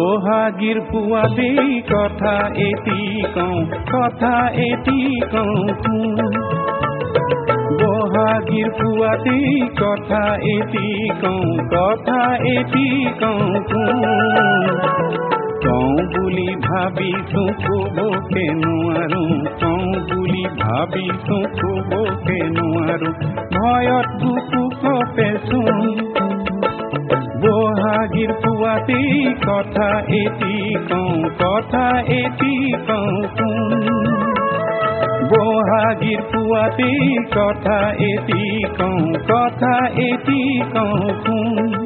বহাগীৰ পুৱাতেই কথা এটি কওঁ কথা এটি কওঁ বহাগীৰ পুৱাতেই কথা এটি কওঁ কথা এটি কওঁ কওঁ বুলি ভাবিছো ক'বকে নোৱাৰো কওঁ বুলি ভাবিছো ক'বকে নোৱাৰো ভয়ত বুকু কপেচোন বহাগীৰ পুৱাতেই কথা এটি কওঁ কথা এটি কওঁ শুন বহাগীৰ পুৱাতেই কথা এটি কওঁ কথা এটি কওঁ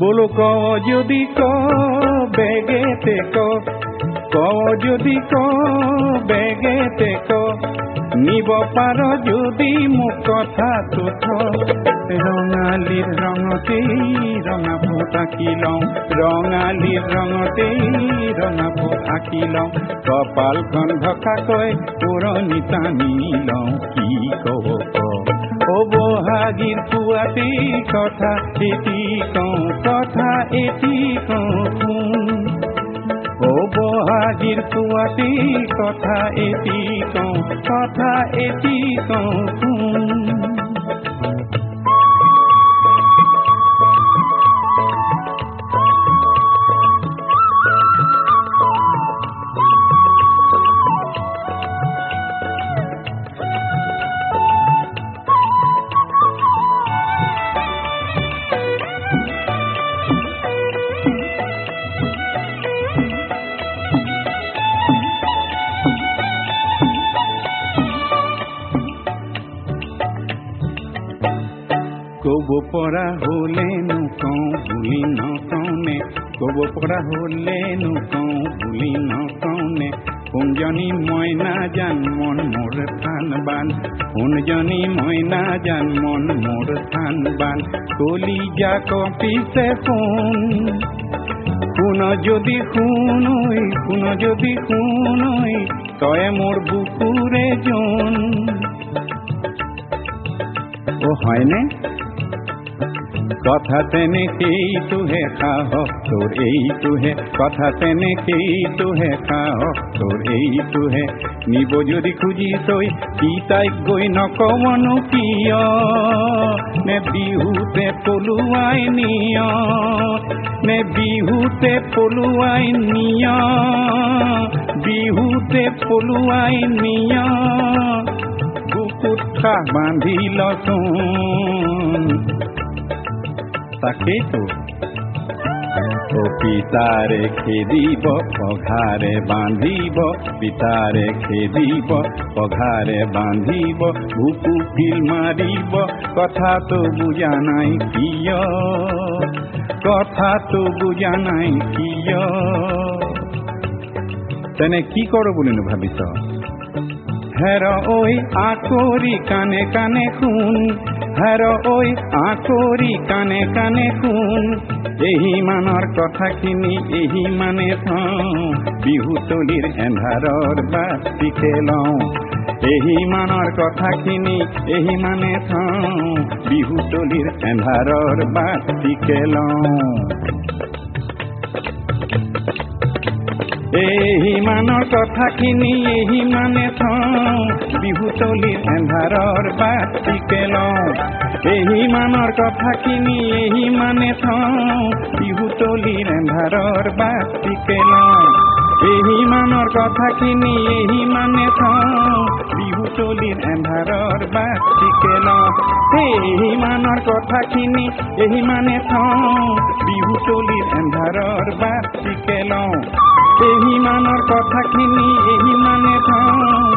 বলো, ক যদি ক, বেগেতে ক? ক যদি ক, বেগেতে ক? নিব পাৰ যদি মোক কথাটো থ ৰঙালীৰ ৰঙতেই ৰঙা ফুট আঁকি লওঁ ৰঙালীৰ ৰঙতেই ৰঙা ফুট আঁকি লওঁ কপালখন ঢকাকৈ পুৰণি টানি লওঁ কি কব ক? ও বহাগীৰ পুৱাতেই কথা এটি কওঁ কথা এটি কওঁ শুন বহাগীৰ পুৱাতেই কথা এটি কওঁ কথা এটি কওঁ পৰা হলেনো কওঁ বুলি নকওঁনে কব পৰা হলেনো কওঁ বুলি নকওঁনে কোনজনী মইনা জান মন মোৰ থান বান? কোনজনী মইনা জান মন মোৰ থান বান? কলিজা কপিছে শুন শুন যদি শুনৈ শুন যদি শুনৈ তয়ে মোৰ বুকুৰে জোন। ও হয়নে? কথা তেনেকেইটোহে সাহস তোৰ এইটোহে। কথা তেনেকেইটোহে সাহস তোৰ এইটোহে। নিব যদি খুজি তই কি তাইক গৈ নকমনো কিয়? নে বিহুতে পলুৱাই নিয়? নে বিহুতে পলুৱাই নিয়? বিহুতে পলুৱাই নিয়? বুকুত বান্ধি লচোন। তাকেইতো ও পিতাৰে খেদিব পঘাৰে বান্ধিব পিতাৰে খেদিব পঘাৰে বান্ধিব বুকু ফিল মাৰিব কথাটো বুজা নাই কিয়? কথাটো বুজা নাই কিয়? তেনে কি কৰো বুলিনো ভাবিছ? হেৰ ঐ আকৰি কাণে কাণে শুন হেৰ ঐ আকৰি কাণে কাণে শুন। এই মানৰ কথাখিনি এই মানে থওঁ। বিহুতলিৰ এন্ধাৰৰ বাট পিখে লওঁ। এহি মানৰ কথাখিনি এই মানে থওঁ। বিহুতলিৰ এন্ধাৰৰ বাট পিখে এই মানৰ কথাখিনি এই মানে থওঁ বিহুতলি এন্ধাৰৰ বাতিকে লওঁ এই মানৰ কথাখিনি এই মানে থওঁ বিহুতলি এন্ধাৰৰ বাতিকে লওঁ এই মানৰ কথাখিনি এই মানে থওঁ বিহুতলি এন্ধাৰৰ বাতিকে লওঁ এই মানৰ কথাখিনি এই মানে থওঁ বিহুতলি এন্ধাৰৰ বাতিকে লওঁ এই মানৰ কথাখিনি এই মানে থওঁ?